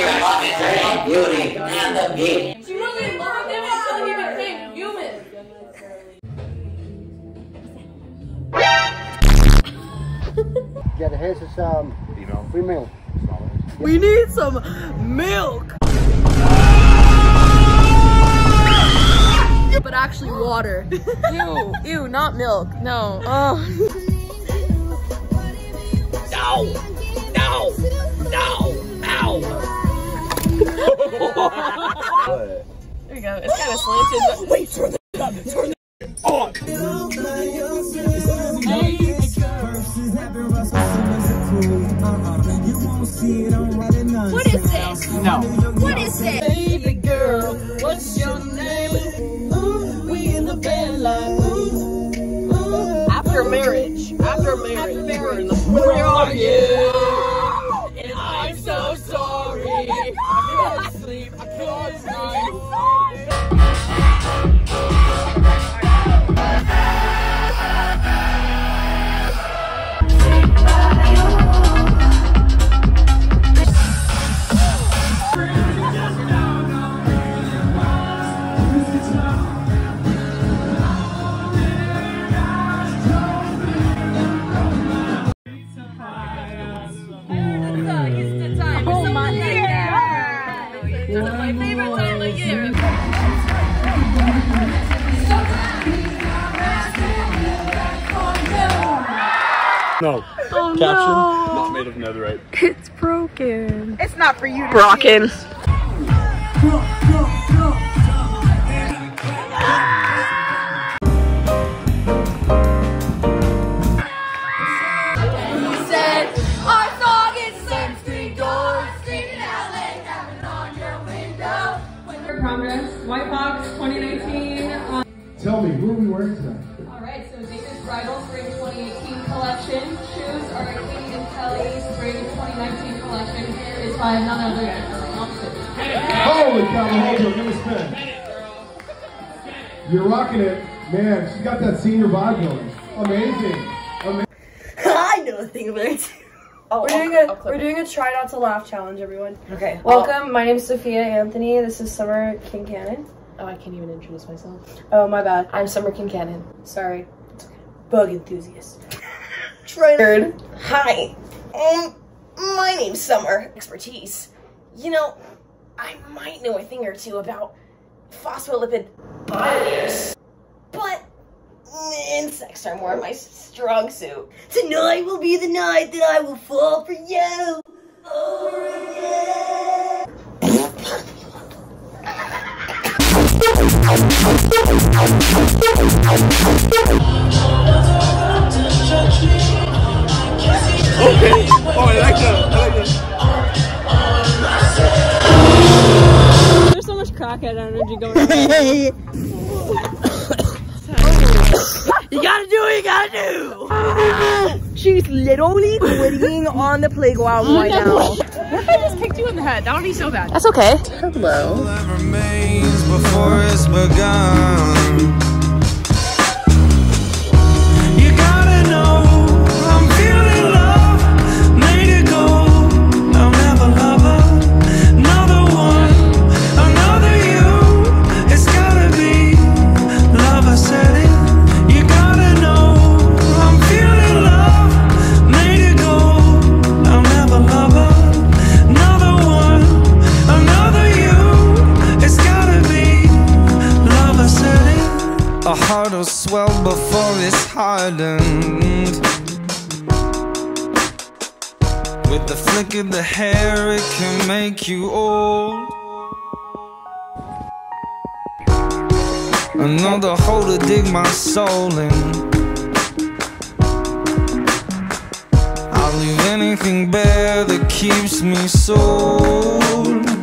She was in love with him until he became human. Yeah, the here's some free milk. We need some milk. But actually water. Ew, ew, not milk. No. Oh. There you. It's kind of slanted. Wait, turn What is this? No. What is this? Baby girl, what's your name? Ooh, we in the band like ooh, ooh. After marriage, after marriage, we're in My god. This is my favorite time of year. No. Oh Caption, not made of netherite. It's broken. It's not for you to Rockin'. Progress, White Box 2019. Uh, Tell me, who are we wearing tonight? all right, so David's Bridal Spring 2018 collection. Shoes are Katie and Kelly Spring 2019 collection. Here is by none other than Thompson. Holy cow, hold on, give me a spin. You're rocking it. Man, She's got that senior vibe going. Amazing. Amazing. I know a thing about it. Oh, We're doing a we're doing a try not to laugh challenge, everyone. Okay. Welcome. My name is Sophia Anthony. This is Summer Kincannon. Oh, I can't even introduce myself. Oh my bad. I'm Summer Kincannon. Sorry. Bug enthusiast. Triggered. Hi. Um, my name's Summer. Expertise. You know, I might know a thing or two about phospholipid bilayers, but insects are more my strong suit. Tonight will be the night that I will fall for you. Over again. Oh, I like that. I like that. There's so much crackhead energy going on. You gotta do what you gotta do. She's literally quitting on the playground right oh now. What if I just kicked you in the head? That would be so bad. That's okay. that will swell before it's hardened. With the flick of the hair, it can make you old. Another hole to dig my soul in. I'll leave anything bare that keeps me sold.